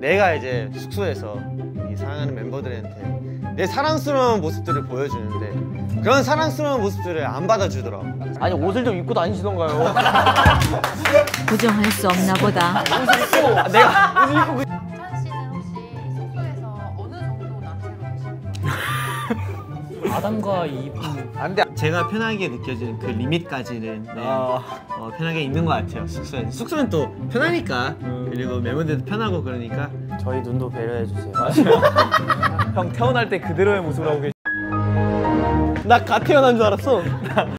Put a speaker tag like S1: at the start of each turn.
S1: 내가 이제 숙소에서 이 사랑하는 멤버들한테 내 사랑스러운 모습들을 보여주는데 그런 사랑스러운 모습들을 안 받아주더라고.
S2: 아니 옷을 좀 입고 다니시던가요.
S3: 부정할 수 없나 보다.
S2: 내가 옷을 입고
S4: 아담과 이브
S1: 안 돼. 제가 편하게 느껴지는 그 리밋까지는 네.
S2: 아.
S1: 어, 편하게 있는 것 같아요. 숙소에. 숙소는 또 편하니까 그리고 멤버들도 편하고 그러니까
S2: 저희 눈도 배려해 주세요. 형 태어날 때 그대로의 모습을 하고 계시. 나갓 태어난 줄 알았어.